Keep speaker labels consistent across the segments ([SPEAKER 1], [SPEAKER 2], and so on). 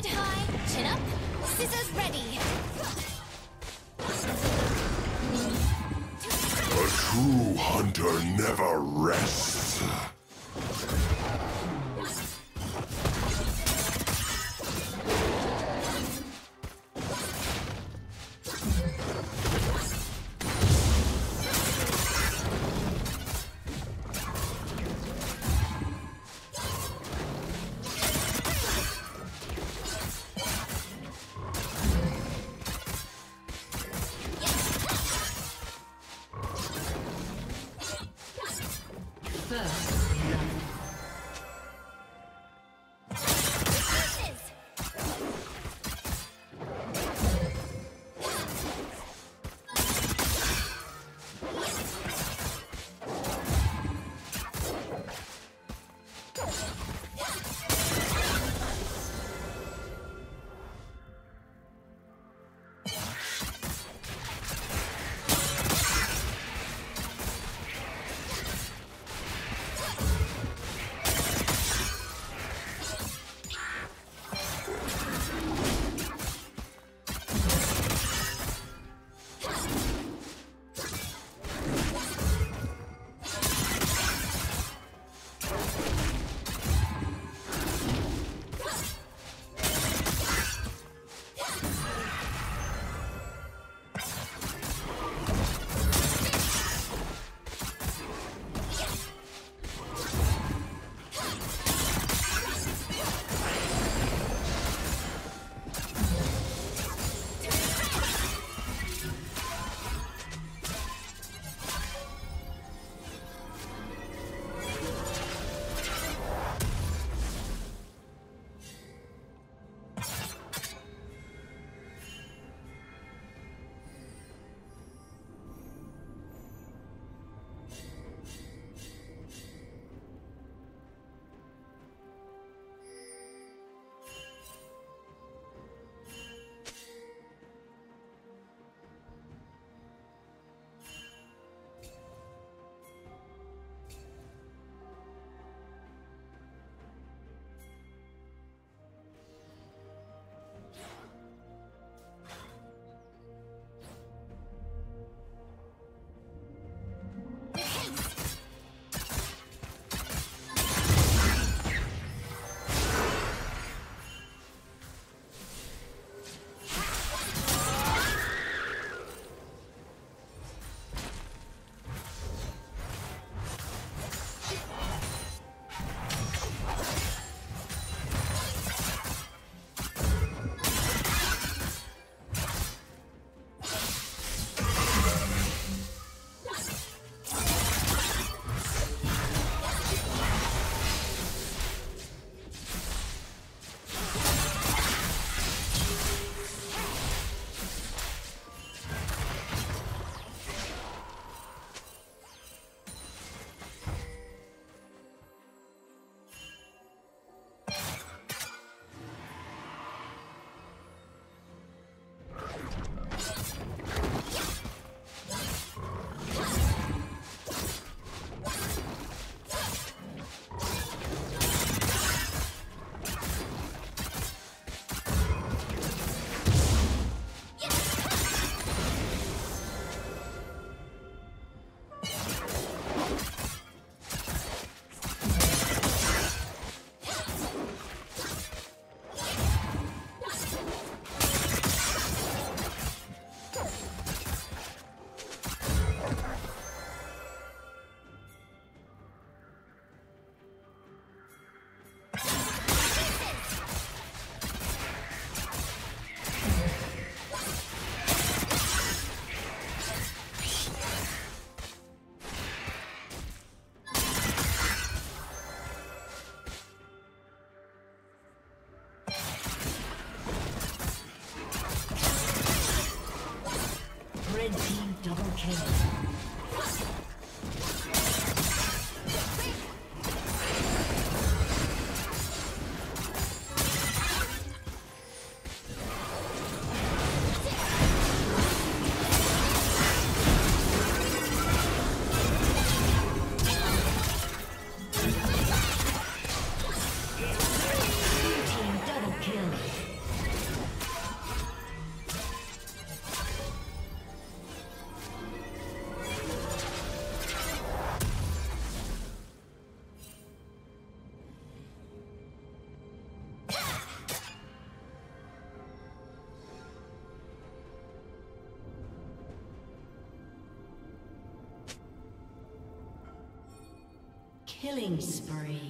[SPEAKER 1] Head high, chin up, scissors ready.
[SPEAKER 2] A true hunter never rests. Killing spree.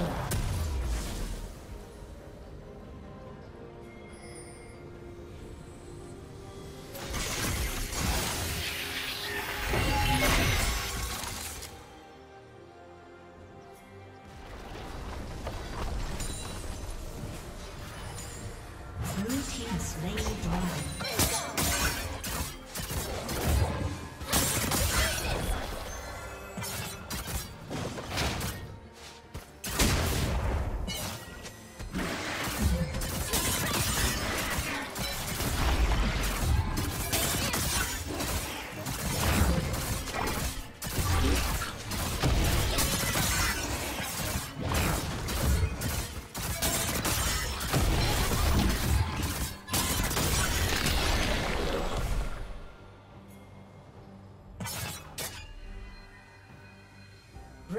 [SPEAKER 2] Wow.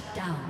[SPEAKER 2] Shut down.